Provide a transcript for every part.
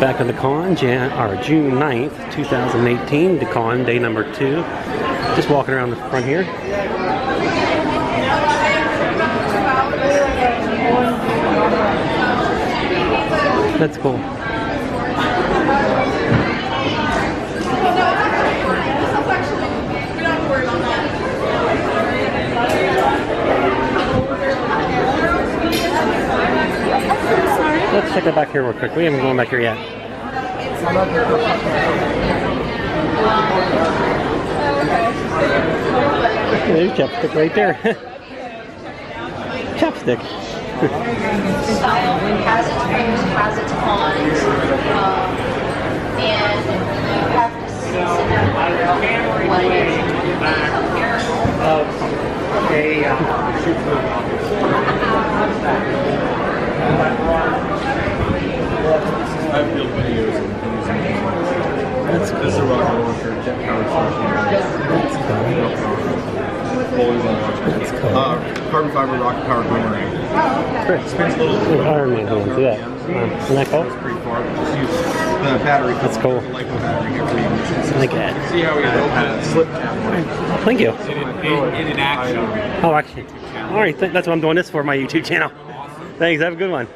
Back on the con, Jan, or June 9th, 2018, the con, day number two. Just walking around the front here. That's cool. Check back here real quick. We haven't gone back here yet. There's chapstick right there. chapstick. style has its pros, has its cons, um, and you have to is I built videos and That's This is a rocket launcher, jet powered That's cool. Uh, carbon fiber rocket powered boomerang. Great. Spins a little Ooh, Iron Man going through that. Um, isn't that cool? It's pretty far. Just use the battery. That's cool. The battery here for. Like that. See how we had a slip cap. Thank you. In, in, in action. Oh, actually. All right, th- that's what I'm doing this for my YouTube channel. Thanks. Have a good one.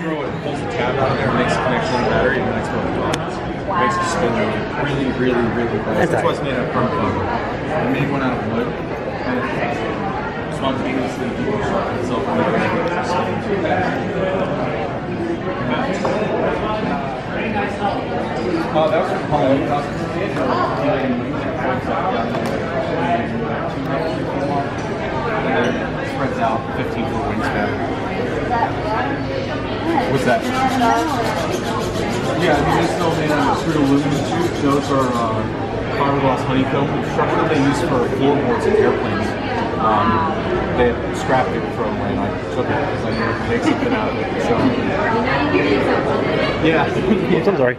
Throw it, pulls the tab out of there, makes a connection to the battery, and I throw it off. Makes it spin really, really, really fast. That's That's, why it's made out of carbon fiber. I made one out of wood, and it spontaneously deconstructs itself Oh, that was from Halloween costume. And then it spreads out 15 foot wingspan. What's that? Yeah, these are still made out of extruded aluminum tubes. Those are uh, fiberglass honeycomb structure they use for floorboards in airplanes. Um, they had scrapped it from when I took it because I needed to make something out of it. So, yeah. Oops, I'm sorry.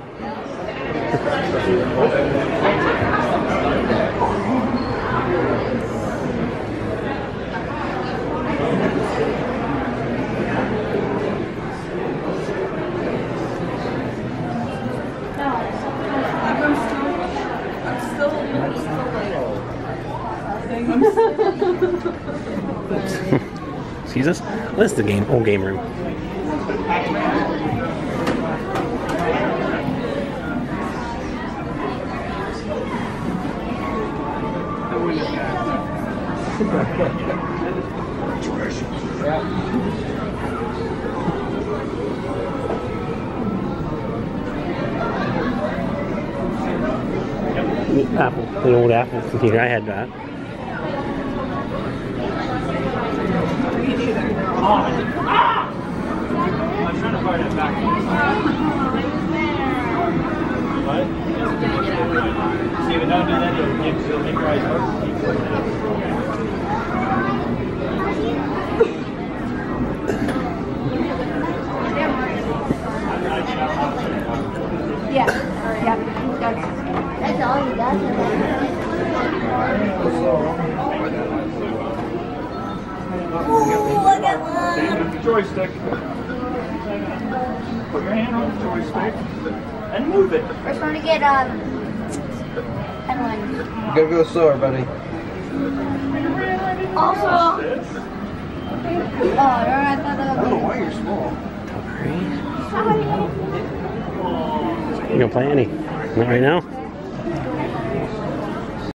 Excuse us? Is the game, old game room. Apple, the old Apple computer. I had that. Steven, don't do that. You'll make your eyes hurt. Yeah, yeah, that's, that's all he does. Ooh, look at one. Joystick. Put your hand on the joystick and move it. We're trying to get, um, Edwin. You gotta go slower, buddy. Also, oh, I thought that I don't know why you're small. You gonna play any? Not right now?